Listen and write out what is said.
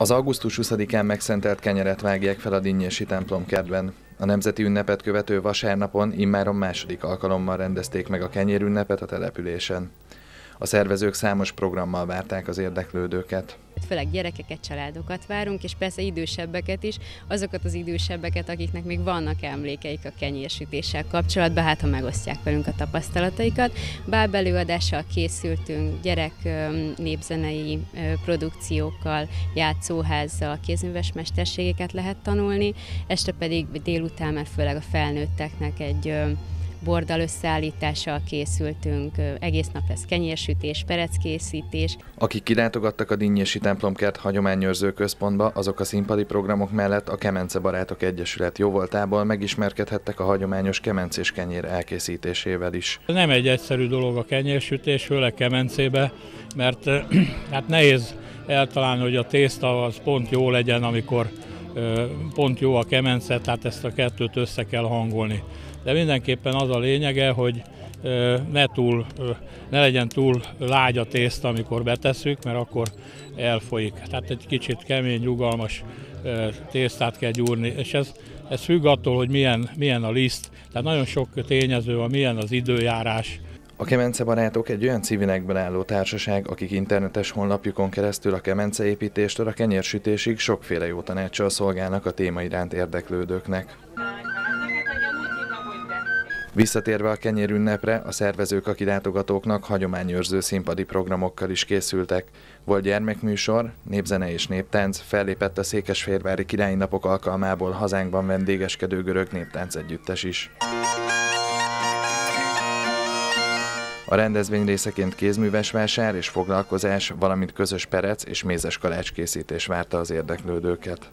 Az augusztus 20-án megszentelt kenyeret vágják fel a Dinnyési templom kertben. A nemzeti ünnepet követő vasárnapon immáron második alkalommal rendezték meg a kenyérünnepet a településen. A szervezők számos programmal várták az érdeklődőket. Főleg gyerekeket, családokat várunk, és persze idősebbeket is, azokat az idősebbeket, akiknek még vannak emlékeik a kenyérsütéssel kapcsolatban, hát ha megosztják velünk a tapasztalataikat. Bábelőadással készültünk, gyerek népzenei produkciókkal, játszóházzal, kézműves mesterségeket lehet tanulni, este pedig délután már főleg a felnőtteknek egy bordal összeállítással készültünk, egész nap lesz kenyérsütés, pereckészítés. Akik kilátogattak a Dinnyési templomkert hagyományőrző központba, azok a színpadi programok mellett a Kemence Barátok Egyesület jóvoltából megismerkedhettek a hagyományos kemencés kenyér elkészítésével is. Nem egy egyszerű dolog a kenyérsütés, főleg kemencébe, mert hát nehéz eltalálni, hogy a tészta az pont jó legyen, amikor pont jó a kemence, tehát ezt a kettőt össze kell hangolni. De mindenképpen az a lényege, hogy ne, túl, ne legyen túl lágy a tészta, amikor betesszük, mert akkor elfolyik. Tehát egy kicsit kemény, rugalmas tésztát kell gyúrni, és ez, ez függ attól, hogy milyen, milyen a liszt, tehát nagyon sok tényező van, milyen az időjárás, a Kemence Barátok egy olyan civilekből álló társaság, akik internetes honlapjukon keresztül a kemence építéstől a kenyérsütésig sokféle jó tanácssal szolgálnak a téma iránt érdeklődőknek. Visszatérve a kenyérünnepre, a szervezők a kilátogatóknak hagyományőrző színpadi programokkal is készültek. Volt gyermekműsor, népzene és néptánc, fellépett a Székesfehérvári királyi napok alkalmából hazánkban vendégeskedő görög néptánc együttes is. A rendezvény részeként kézműves vásár és foglalkozás, valamint közös perec és mézes kalács készítés várta az érdeklődőket.